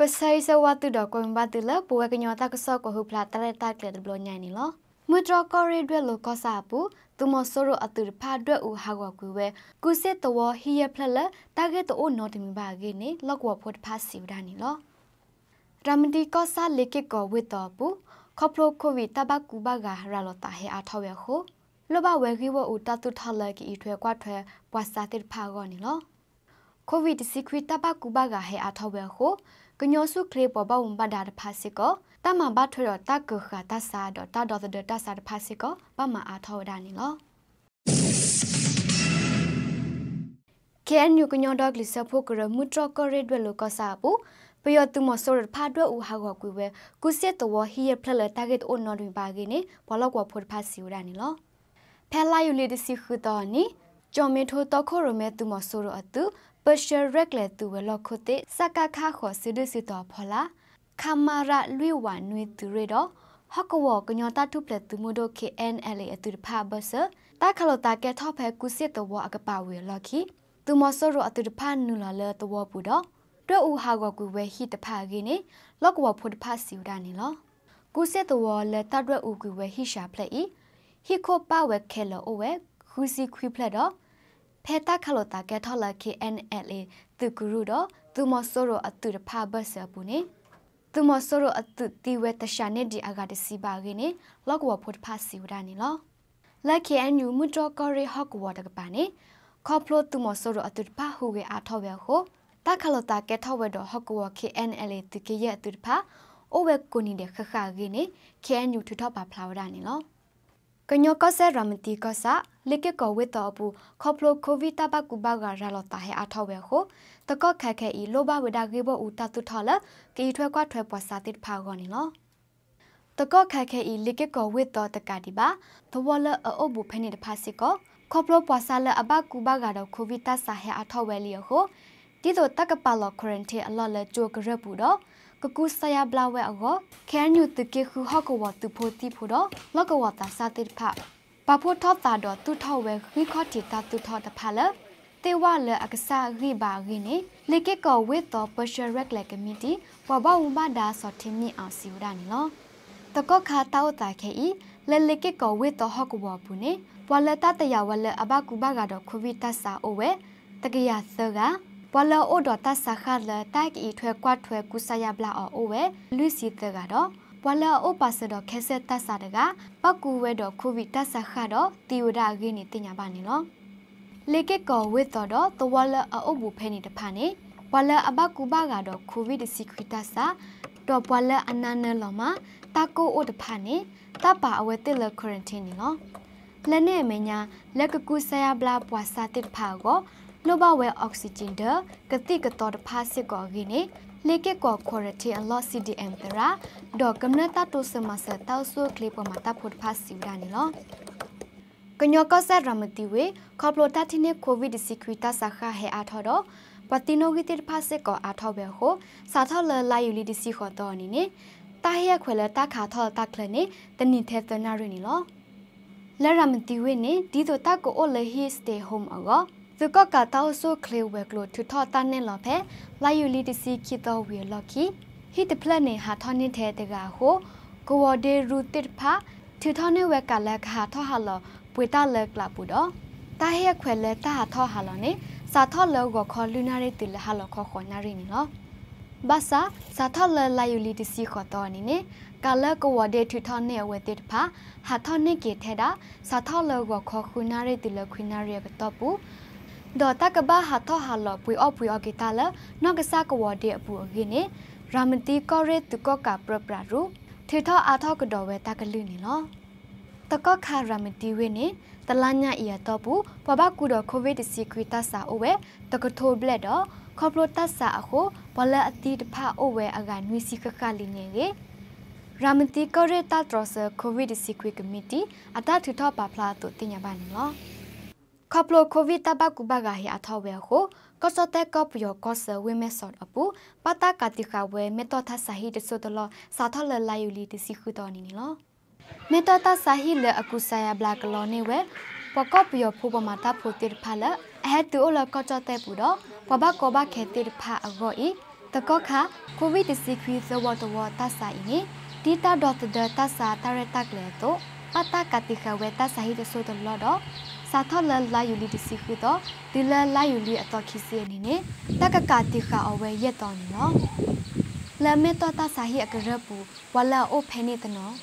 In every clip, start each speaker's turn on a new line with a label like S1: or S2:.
S1: ပစိုက်စဝတ်တူတော့ကွန်ဘတ်တူလပဝကညောတာကဆော့ကိုဟုဖလာတလက်တက်ကလေဘလို့ညိုင်နီလောမွေတော်ကော်ရီတွေလောကစားပူသူမဆိုရအတူဖာတွေဦးဟာကွာကူဝဲကုစစ်တော်ဟီယဖလလတာဂက်တိုနော်တမီဘာဂေနေလောက်ဝဖို့ဖာစီဝဒနီလောရမတီကောစာလေကေကောဝစ်တော်ပူခေါပလိုကိုဗီတဘကူဘာဂါရာလောတာဟေအထောက်ရခုလောဘဝဲခိဝဦးတတုထလကီထွဲကွာထွဲပွာစာတိဖာကောနီလောကိုဗစ်စီခွီတဘကူဘာဂါဟေအထောက်ရခု ကညောစုခလေပေါ်ဘဝံဘဒါတဖာစီကောတမဘထွေတော့တကခတဆာတော့တတော်တဲ့တဆာတဖာစီကောပမအားထောဒါနီလော KNU ကညောဒေါကလစ်ဆဖို့ကရမူထရကရဒဝလကစာပူပယောတုမဆိုရဖာဒဝဟာဂကွေဝကုစစ်တဝဟီယဖလတာဂက်အိုနော်ဒွေဘာဂေနေဘလောက်ကွာဖို့ဖာစီဝရနီလောဖဲလာယူလီဒစီခူတော်နီ ဂျော်မီထိုတခိုရမဲတုမဆိုရအတူပရှယ်ရက်လေတူဝလောက်ခုတေစကခါခောစစ်ဒစီတော်ဖလာခမာရာလွေဝနွေတူရတော့ဟကဝကညတာထုပလက်တူမိုဒို KNLA အတူဖာဘဆတာခလတာကဲထောက်ဖဲကုစစ်တဝအကပါဝေလောက်ခီသူမဆောရအတူဖာနူလာလေတဝပူတော့တွေ့ဦးဟာကကူဝဲဟိတဖာကင်းနေလောက်ကဝဖို့တဖာစီဝဒနေလောကုစစ်တဝလေတတွေ့ဦးကူဝဲဟိရှာဖလက်ဤဟိခိုပါဝဲခဲလောအဝဲ ခူစီခွိဖလက်တော့ဖဲတာခလတာကဲထော်လာ KNLA သူကူရတော့သူမဆောရအတူတဖာဘဆပူနေသူမဆောရအတူတီဝဲတရှာနေဒီအဂါတစီပါကင်းနေလောက်ကဝဖို့တဖာစီဝဒနေလောလက် KNU မူတော့ကရီဟော့ကဝတကပါနေခေါပလိုတူမဆိုရအတူဖာဟူကေအားထောဝဲကိုတခလတာကဲထောဝဲတော့ဟော့ကဝ KNLA တကရဲ့အတူဖာအိုဝဲကိုနီတဲ့ခခဂင်းနေ KNU ထထောပါဖလာဝဒနေလော ကညောကဆဲရမတီကဆာလက်ကကောဝဲတော့ဘူးခေါပလိုကိုဗစ်တဘကူဘာဂါရလောတာဟဲအားထောဝဲကိုတကော့ခက်ခဲဤလောဘဝဒဂေဘဦးတတုထောလကီထွဲကွာထွဲပွားစာတိဖာဂောနေလောတကော့ခက်ခဲဤလက်ကကောဝဲတော့တကတိပါသဝလအုပ်ဘူးဖဲနေတဖာစစ်ကောခေါပလိုပွားဆာလအဘကူဘကတော့ကိုဗစ်တဆာဟဲအထောက်ဝဲလီယကိုဒီတော့တကပလောကွရန်တီအလော်လေဂျိုကရပူတော့ ကကူဆယာဘလာဝဲအကိုခဲညူတကေခုဟကဝတူဖိုတီဖိုတော့လကဝတာစာတိဖပဖို့ထောတာတော့တူထောက်ဝဲခိခောတီတာတူထောတဖလတေဝလအကစားရိပါရင်းနေလေကေကောဝစ်တော့ပရှယ်ရက်လက်ကမီတီပဘဝမဒါဆော့တင်မီအောင်စီဝဒနီလောတကောခါတောက်တာခဲဤလေလေကေကောဝစ်တော့ဟကဝပူနေဘွာလတတရဝလအဘကူဘကတော့ခူဗီတဆာအိုဝဲတကရသက ဘွာလအိုဒတဆာခလတိုက်ဤထွဲကွတ်ထွဲကုဆယဘလာအိုဝဲလူစီတကတော့ဘွာလအိုပါစတော့ခဲဆက်တဆာတကပကူဝဲတော့ခူဗီတဆာခတော့တီဝဒဂင်းနေတင်ညာပါနေလောလေကကောဝစ်တော့တဝလအိုဘူဖဲနေတဖာနေဘွာလအဘကူဘကတော့ခူဗီတစီခရီတဆာတော့ဘွာလအနနလောမတာကိုအိုတဖာနေတပါအဝဲတစ်လကွရန်တင်းနေလောလက်နဲ့မညာလက်ကကူဆယာဘလာပွာစာတစ်ဖာကို လိုဘဝဲအောက်ဆီဂျင်ဒကတိကတော်တဖာစစ်ကောဂိနေလေကကောခေါ်ရတီအလော့ CDM တရာဒေါ်ကမ္နတာတိုစမဆတောက်ဆုကလေးပေါ်မှာတပ်ဖို့ဖာစီဒါနေလောကညောကဆာရမတီဝေခေါပလိုတာတီနေကိုဗစ်စီကွီတာဆာခဟဲအားထော်တော့ပတိနိုဂီတီဖာစစ်ကောအားထော်ပဲဟိုစာထော်လလာယူလီဒီစီခေါ်တော့နေနေတာဟဲခွဲလတာခါထော်တာကလနေတနိထဲတနာရနေလောလဲရမတီဝေနေဒီတော့တကိုအိုလေဟီစတေးဟ ோம் အကော သူကကတောက်ဆုကလေဝဲကလိုထထတန်းနေလောဖဲလာယူလီတစီခိတော်ဝေလော်ခီဟီတဖလက်နေဟာထောင်းနေတဲ့တကဟိုကိုဝဒေရူတစ်ဖာထထောင်းနေဝဲကလက်ဟာထောဟာလောပွေတလက်ကလပူတော့တာဟဲခွဲလဲတာထောဟာလောနေစာထောလောကိုခေါ်လူနာရီတီလဟာလောခေါ်ခေါ်နာရီနီလောဘာသာစာထောလလာယူလီတစီခေါ်တော်နေနေကာလကဝဒေထထနေဝဲတေတဖာဟာထနေကေထဲတာစာထလောကခခုနာရီတိလခွနာရီကတော့ပူ ဒေါ်တကဘာဟာထဟာလပွေအပွေအကေတာလနောက်ကစားကဝဒေအပူအကိနေရာမတီကောရဲတုကောကပရပရရူထေထအာထောကတော်ဝဲတကလူနေလောတကောခါရာမတီဝေနေတလညာအီရတော့ပူပပကူတော့ကိုဗစ်စီကွီတဆာအိုဝဲတကထိုဘလက်တော့ခေါပလိုတဆာအခုဘလအတီတဖအိုဝဲအကနွီစီခခလင်းငယ်ရာမတီကောရဲတာဒရဆာကိုဗစ်စီကွီကမတီအတာထထပါဖလာတို့တင်ညာပါနေလော ခေါပလိုကိုဗစ်တဘကူဘဂါဟီအထောဝဲကိုကောစတဲ့ကောပယောကောဆဝေမဲဆော့အပူပတာကတိခဝဲမေတောထဆာဟီတဆိုတလစာထလလာယူလီတစီခုတော်နေနေလောမေတောတဆာဟီလအကူဆာယဘလကလောနေဝဲပကောပယောဖူပမာတာဖိုတိဖာလအဟတူလကောချတဲ့ပူတော့ပဘကောဘခဲတိဖာအဂောဤတကောခကိုဗစ်စီခွီသဝတဝတဆာအင်းဒီတာဒေါ်တဒတဆာတရတက်လေတော့ပတကတိခဝဲတဆာဟိတဆိုတလောတော့ စာထလလာယူလီတစီခွီတော့ဒီလလာယူလီအတော်ခီစီအနေနဲ့တကကတိခအဝဲရက်တော်နေနော်လမေတော့တဆာဟိအကရပူဝလာအိုဖဲနေတနော်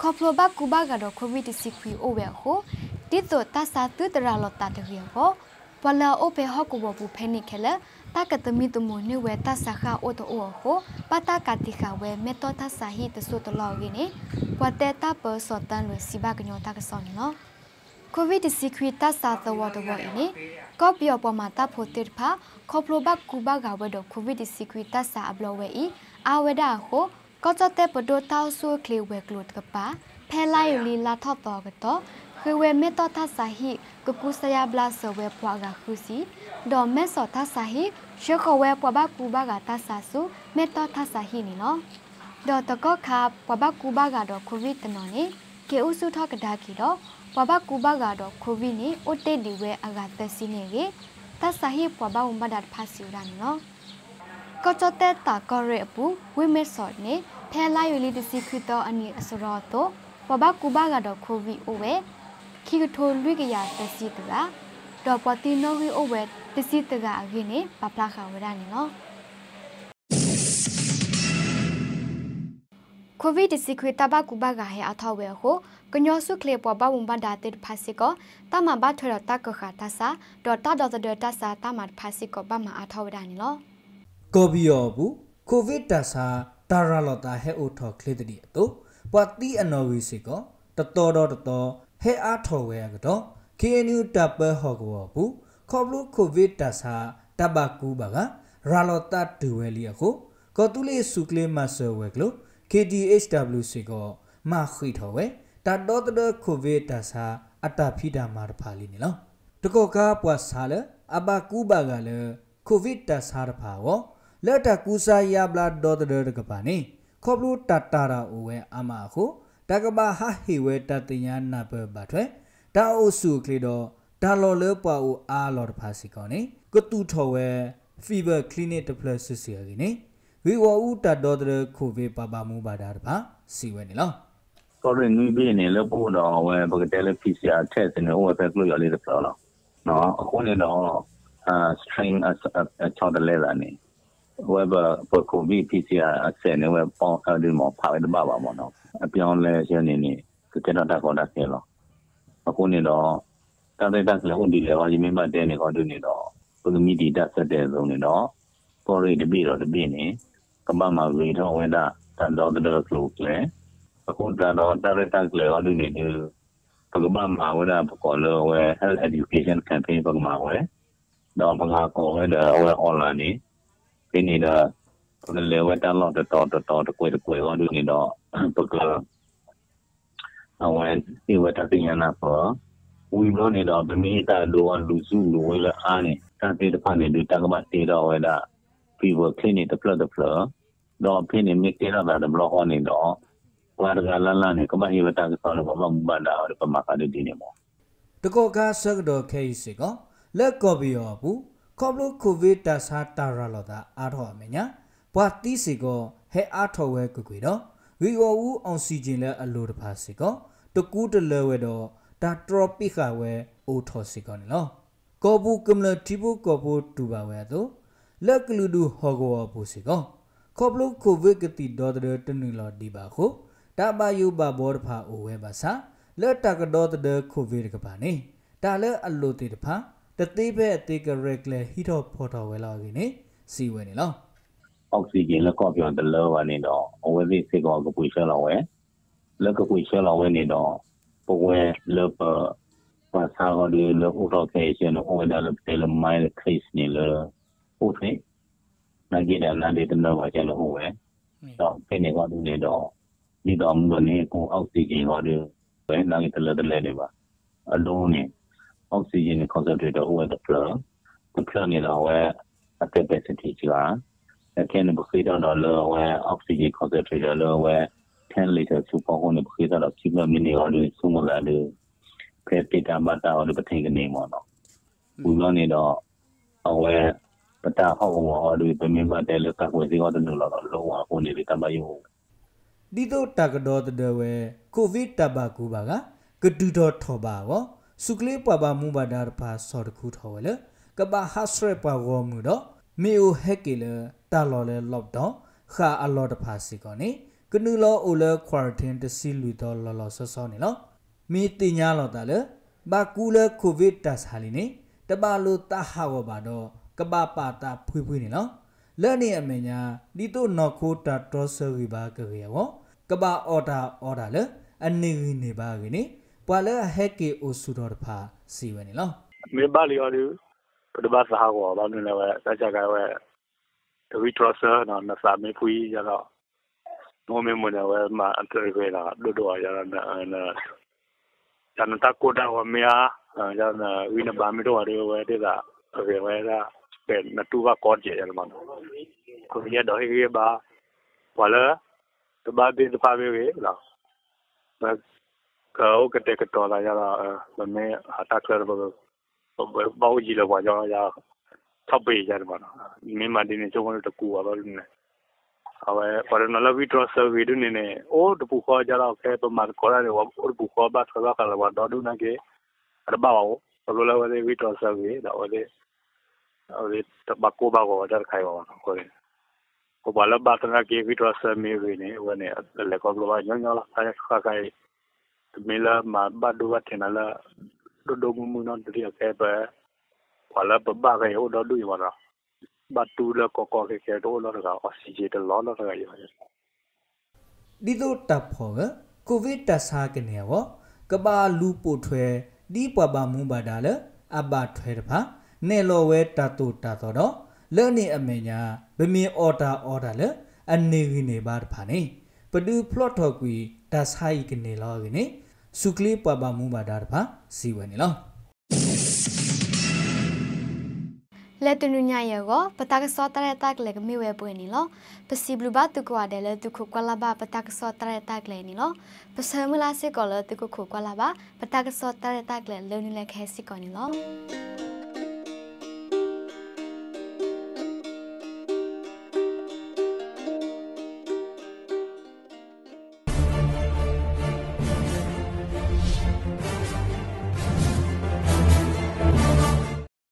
S1: ခေါပလိုဘကူဘကတော့ကိုဗစ်စီခွီအိုဝဲဟိုဒီတော့တဆာတူတရာလောတာတရီဟောဝလာအိုဖေဟောကူဘပူဖဲနေခဲလဲတကတမီတမနေဝဲတဆာခအိုတိုအိုဟိုပတကတိခဝဲမေတောတဆာဟိတဆုတလောဂိနေပတေတာပစောတန်လွစီဘကညောတကဆောနေနော် ကိုဗစ်စီခွီတဆာသဝတဝအင်းကော့ပီယောပမာတာဖိုတေဖာခေါပလိုဘကူဘကဝဲတော့ကိုဗစ်စီခွီတဆာအဘလဝဲဤအာဝဲဒါဟိုကော့ချတဲ့ပဒိုတောက်ဆူကလေဝဲကလုတ်ကပါဖဲလိုက်လီလာထော့တော်ကတော့ခွေဝဲမေတောထဆာဟိကကူဆယာဘလာဆဝဲပွားကခုစီဒေါ်မဲစောထဆာဟိရှခဝဲပွားဘကူဘကတဆာစုမေတောထဆာဟိနီနော်ဒေါ်တကောခါပွားဘကူဘကတော့ကိုဗစ်တနော်နေကေဥစုထကဒါကီတော့ ပွားဘကူဘကတော့ကိုဗစ်နေအိုတေဒီဝဲအကတစီနေကေတဆာဟိပွားဘဝမဒတ်ဖာစီရန်နော်ကောချတဲ့တာကောရဲပူဝိမေဆော့နေဖဲလာယူလီတစီခရတော့အနီအစရောတော့ပဘကူဘာကတော့ခိုဗီအိုဝဲခိကထိုလွိကရတစီတကတော့ပတိနိုဝီအိုဝဲတစီတကအခင်းနေပပလာခဝရနေနော် ကိုဗစ်စီခွေတဘကူဘာကဟဲအထောက်ဝဲဟိုကညောဆုခလေပဘဝံဘဒါတေဖာစီကောတမဘထွေရတကခတာစာဒေါ်တာဒေါ်တတစာတမဖာစီကောဘမအထောက်ဝရနေနော်
S2: ကိုဘီယောဘူးကိုဗစ်တဆာတာရလောတာဟဲအိုထော်ခလေတဒီအတူပွာတီအနော်ဝီစီကောတတော်တော်တတော်ဟဲအားထော်ဝဲကတော့ KNU တပ်ပဟောကောဘူးခေါပလူကိုဗစ်တဆာတဘကူဘာကရာလောတာဒူဝဲလီအခုကောတူလေးစုကလေးမဆဝဲကလို့ KDHWC ကောမခိထော်ဝဲတတော်တော်ကိုဗစ်တဆာအတဖိတာမာဖာလီနေလောတကောကားပွားစားလအဘကူဘာကလေကိုဗစ်တဆာရဖာဝလက်တကူစာယဘလာဒေါ်တော်ကပါနေခေါပလူတတာရာအိုဝဲအမအခုတကဘာဟာဟီဝဲတတညာနာဘဘထွဲတာအိုစုကလီတော့ဒါလော်လေပွာအိုအားလော်တဖာစီကောနေကတူထော်ဝဲ fever clinic တပလဆစီရကြီးနေ ဝီဝူတတ်တော်တဲ့ကိုဗစ်ပါပါမူပါတာတပါစီဝဲနေလော
S3: ကိုရင်းငွေပြနေလို့ပို့တော့ဝဲဘကတဲလေ PCR ထက်နေဟိုဘက်ကလို့ရလေးတဖလာနော်အခုနေတော့အာ strain အချောက်တယ်လေလာနေ web ပေါ်ကိုဗစ် PCR အစနေ web ပေါ်အဒီမောပါတဲ့ဘာပါမောနော်အပြောင်းလဲရနေနေကတဲ့တော့ကောတာခဲလောအခုနေတော့တန်တဲ့တက်လည်းဟိုဒီလေဘာကြီးမင်းမတဲနေကောတူနေတော့ဘုသမီဒီတက်ဆက်တဲ့ဆုံးနေတော့ပေါ်ရီတပိတော့တပိနေ ကမ္ဘာမှာဝေထောဝဲတာတန်တော့တဲ့ကလုတ်လေအခုတန်တော့တန်တဲ့တက်လည်းဟိုတူနေတယ်ပကမမှာဝဲတာပကောလောဝဲ health education campaign ပကမဝဲတော့ပကကောဝဲတော့ဝဲ online နေဒီနေ့တော့လေဝဲတန်တော့တော်တော်တော်တကွေတကွေဟောတူနေတော့ပကအဝဲဒီဝတ်တင်ရနာပေါ်ဝီလို့နေတော့ဗမေတာလိုအလူစုလိုဝဲလာအားနေတန်တေတဖာနေဒီတကမတေတော့ဝဲတာ fever clinic တဖလတဖလ တော့ဖိနေမိတေတော့တာဘလော့ဟောနေတော့ဝါဒကလလနေကမဟိဝတာကဆောလို့ဘာမှမဘာတာပမာကတဲ့ဒီနေမော
S2: တကောကဆက်တော့ခဲစီကလက်ကော်ပီယောဘူးခေါပလိုကိုဗစ်တဆာတာရလောတာအားထော်အမညာဘွာတီစီကိုဟဲအားထော်ဝဲကွကွေတော့ဝီဝူအောင်စီဂျင်လဲအလိုတဖာစီကောတကူးတလဲဝဲတော့ဒါထရောပိခဝဲအိုထော်စီကောနော်ကောဘူးကမ္လတီဘူကောဘူးတူပါဝဲတော့လက်ကလူဒူဟောကောဘူစီကော ခေါပလုကိုဗစ်ကတိဒေါ်တဲ့တနူလော်ဒီပါခုတဘာယူဘာဘောတဖာအိုဝဲပါစာလက်တကဒေါ်တဲ့ကိုဗစ်ကပါနေဒါလဲအလိုတေတဖာတသေးပဲအသေးကရက်လေဟီတော့ဖော်တော်ဝဲလာကိနေစီဝဲနေလော
S3: အောက်ဆီဂျင်လက်ကော့ပြောတယ်လောကနေတော့အဝဲသိစေကောကပွေရှလောဝဲလက်ကကွေရှလာဝဲနေတော့ပဝဲလပပါစာရဒီလဥတော်ကေရှင်ဟိုဒါလပတယ်မိုင်းခရစ်နေလဟုတ် ဖေနာကြည့်တယ်နားလေးတော့ပါကျလို့ဟိုဝဲတော့ဖိနေကတော့နေတော့ဒီတော့မနေကိုအောက်ဆီဂျင်တော့ဒီဝဲနားလေးတလဲတလဲနေပါအလုံးနေအောက်ဆီဂျင်ကွန်စန်ထရေတာဟိုဝဲတပလတပလနေတော့ဝဲအတက်ပက်စီတီချာအဲ့ကနေဘခိတော့တော့ဝဲအောက်ဆီဂျင်ကွန်စန်ထရေတာလောဝဲ10 liter super hone bkhida da chima mini order sumo la de pe pita mata or ပထင်ကနေမောနော်ဘူးလို့နေတော့အဝဲ ပတာဟောဟောဒီပမင်းပါတဲ့လကကွေစီဟောတဲ့လို့တော့လောဟိုနေတမယုံ
S2: ဒီတော့တကတော်တဝဲကိုဗစ်တဘကူပါကကတူတော်ထောပါကောစုကလေးပပမူပါဒါဖာစောတခုထောဝဲလေကဘာဟာစရပဝမှုတော့မေအိုဟက်ကီလတာလော်လေလော့တော့ခါအလော်တဖာစီကောနေကနူလောအိုလခွာရတင်တစီလူတော့လော်လော်ဆောဆောနေလောမီတင်ညာလော်တာလေဘာကူလကိုဗစ်တတ်ဟာလီနေတပါလိုတဟာဝပါတော့ ကဘာပါတာဖွေးဖွေးနေလောလဲ့နေအမေညာဒီတို့နော်ခိုတာတော်ဆရီပါကြရဝကဘာအော်ဒါအော်ဒါလေအနေရနေပါကိနေပွာလဲဟက်ကေအိုဆူတော်တဖာစီဝဲနေလော
S4: me bali ori de ba sa go ba ne le ta cha ga we de wi trosa na na sa me pui ya la no me mo ne we ma an tre we la do do ya na na ya na ta ko da wa me ya ya na wi na ba me do wa de we de da we we da pe na tu ba ko je ya ma ko ya do he ba wa la de ba de de pa me we la ba ka o ka te ka to la ya la ba me ha ta klar ba 包ကြီးလည်းပါကြောင်းရထောက်ပေးကြတယ်ပါနော်မိမတင်းနေချုံလို့တကူပါတော့နေအဝဲပါရနလဗီထရဆဗီဒနေနေအိုတပူခေါ်ကြတော့ခဲပမာခေါ်ရတယ်ဝအိုတပူခေါ်ပါဆောကကလည်းဝတော့ဒုနာကေရပါဝဘလိုလဲဝဲဗီထရဆဗီတော့ဝဲဝဲတဘကိုဘာကိုဒါခိုင်ပါကိုလေကိုဘာလဘတ်နာကေဗီထရဆမီဝီ နေဝဲနေလေကောဘလိုညညလာခိုင်ခိုင်မီလာမဘတ်ဒူဝတ်ထနလာ do do mu mu non tri ke ba wala ba ba ke o do du wa ra ba tu la ko ko ke ke do lo ga oxygen de lo lo ga yo
S2: ဒီတို့တပ်ဖို့ကကိုဗစ်တဆာကနေဝကဘာလူပိုထွဲဒီပပမူပါဒါလအဘထွဲတဖာ နေလောဝဲတတူတတော်တော့လဲ့နေအမေညာဗမင်အော်ဒါအော်ဒါလအနေရနေပါတဖာနေပဒူဖလော့ထော်ကွီတဆိုင်ကနေလောကနေစုကလေးပပမူပါဒါတဖာစီဝဲနေလော
S1: လက်တနုညရကိုပတကစောတရတက်လေကမိဝဲပွင့်နီလောပစီဘလူဘတုကွာတယ်လေတုခုကွာလာဘပတကစောတရတက်လေနီလောပစမလာစစ်ကောလေတုခုကွာလာဘပတကစောတရတက်လေလုံနီလေခဲစစ်ကောနီလော